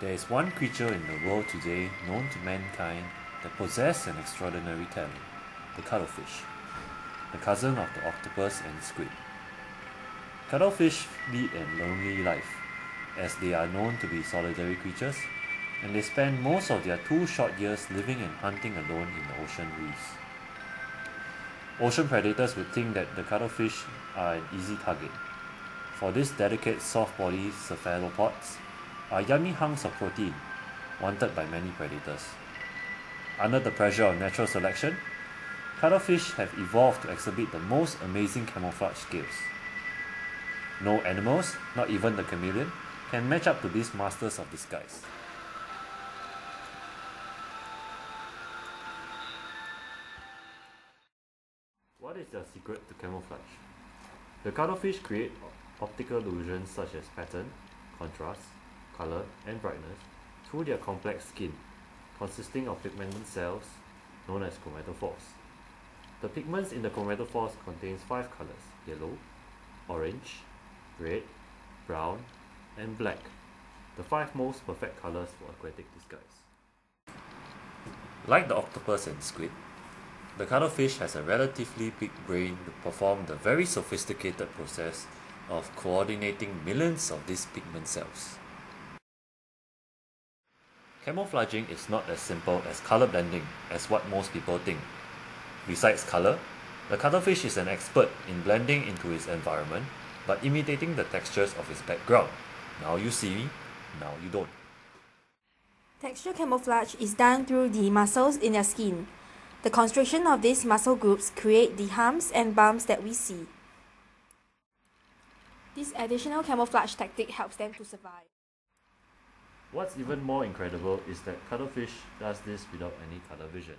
There is one creature in the world today known to mankind that possess an extraordinary talent, the cuttlefish, the cousin of the octopus and squid. Cuttlefish lead a lonely life, as they are known to be solitary creatures, and they spend most of their two short years living and hunting alone in the ocean reefs. Ocean predators would think that the cuttlefish are an easy target. For these delicate soft-bodied cephalopods are yummy hunks of protein wanted by many predators. Under the pressure of natural selection, cuttlefish have evolved to exhibit the most amazing camouflage skills. No animals, not even the chameleon, can match up to these masters of disguise. What is the secret to camouflage? The cuttlefish create optical illusions such as pattern, contrast, color, and brightness through their complex skin, consisting of pigmented cells known as chromatophores. The pigments in the chromatophores contains five colors, yellow, orange, red, brown, and black, the five most perfect colors for aquatic disguise. Like the octopus and squid, the cuttlefish has a relatively big brain to perform the very sophisticated process of coordinating millions of these pigment cells. Camouflaging is not as simple as color blending as what most people think. Besides color, the cuttlefish is an expert in blending into its environment but imitating the textures of its background. Now you see me, now you don't. Texture camouflage is done through the muscles in their skin. The constriction of these muscle groups create the humps and bumps that we see. This additional camouflage tactic helps them to survive. What's even more incredible is that cuttlefish does this without any color vision.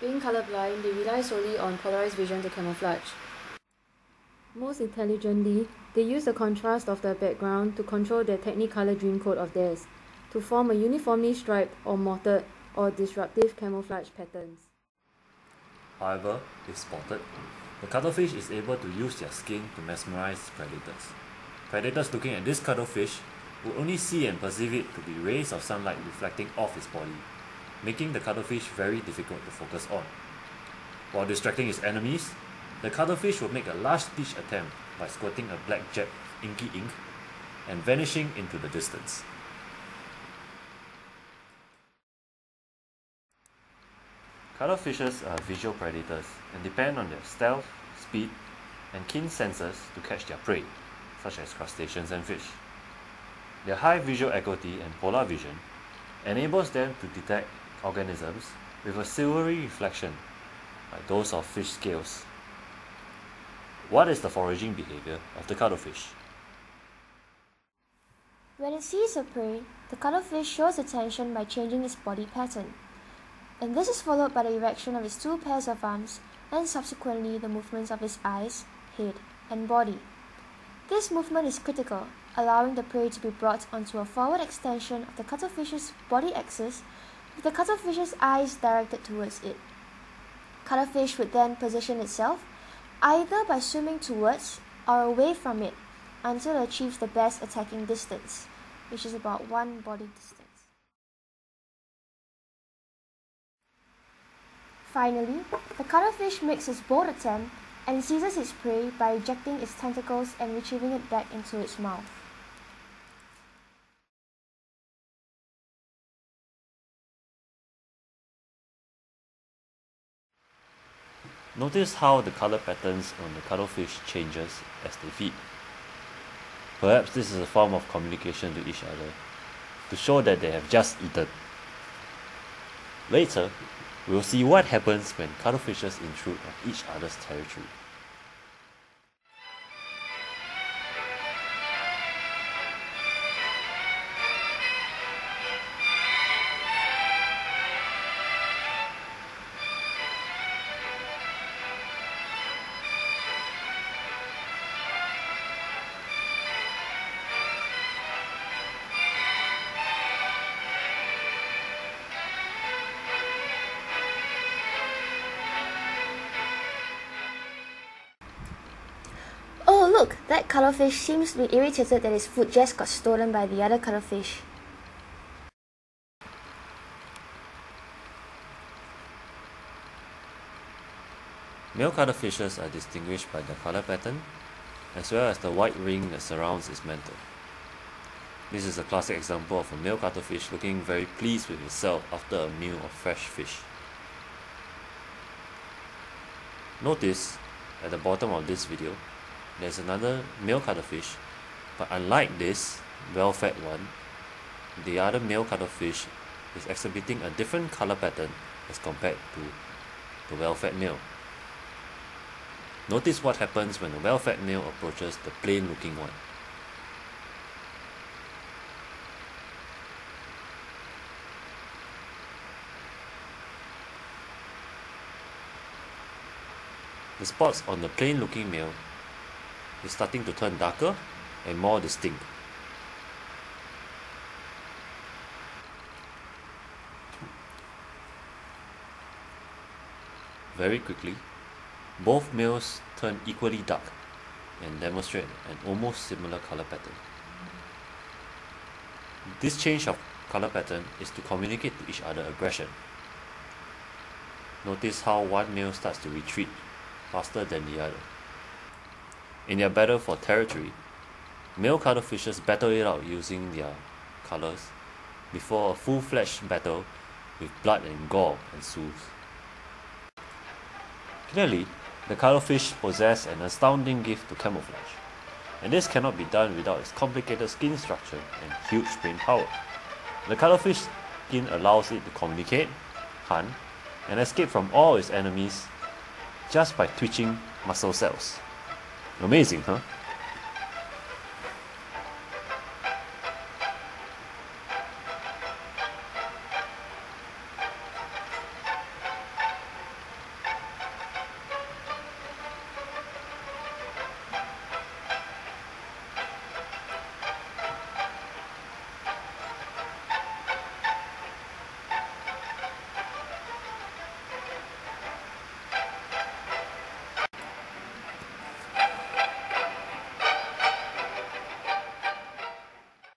Being colorblind, they rely solely on polarized vision to camouflage. Most intelligently, they use the contrast of the background to control their technicolor dream coat of theirs, to form a uniformly striped or mottled or disruptive camouflage patterns. However, if spotted, the cuttlefish is able to use their skin to mesmerize predators. Predators looking at this cuttlefish will only see and perceive it to be rays of sunlight reflecting off its body, making the cuttlefish very difficult to focus on. While distracting its enemies, the cuttlefish will make a last-ditch attempt by squirting a black jet inky ink and vanishing into the distance. Cuttlefishes are visual predators and depend on their stealth, speed, and keen senses to catch their prey, such as crustaceans and fish. Their high visual acuity and polar vision enables them to detect organisms with a silvery reflection, like those of fish scales. What is the foraging behavior of the cuttlefish? When it sees a prey, the cuttlefish shows attention by changing its body pattern. And this is followed by the erection of its two pairs of arms and subsequently the movements of its eyes, head, and body. This movement is critical, allowing the prey to be brought onto a forward extension of the cuttlefish's body axis with the cuttlefish's eyes directed towards it. Cuttlefish would then position itself either by swimming towards or away from it until it achieves the best attacking distance, which is about one body distance. Finally, the cuttlefish makes its bold attempt and seizes its prey by ejecting its tentacles and retrieving it back into its mouth. Notice how the color patterns on the cuttlefish changes as they feed. Perhaps this is a form of communication to each other, to show that they have just eaten. Later, we'll see what happens when cuttlefishes intrude on each other's territory. That cuttlefish seems to be irritated that his food just got stolen by the other cuttlefish. Male cuttlefishes are distinguished by their color pattern, as well as the white ring that surrounds its mantle. This is a classic example of a male cuttlefish looking very pleased with itself after a meal of fresh fish. Notice at the bottom of this video, there's another male cuttlefish, but unlike this well-fed one, the other male cuttlefish is exhibiting a different color pattern as compared to the well-fed male. Notice what happens when a well-fed male approaches the plain-looking one. The spots on the plain-looking male is starting to turn darker and more distinct. Very quickly, both males turn equally dark and demonstrate an almost similar color pattern. This change of color pattern is to communicate to each other aggression. Notice how one male starts to retreat faster than the other. In their battle for territory, male cuttlefishes battle it out using their colors before a full-fledged battle with blood and gore ensues. Clearly, the cuttlefish possess an astounding gift to camouflage, and this cannot be done without its complicated skin structure and huge brain power. The cuttlefish skin allows it to communicate, hunt, and escape from all its enemies just by twitching muscle cells. Amazing, huh?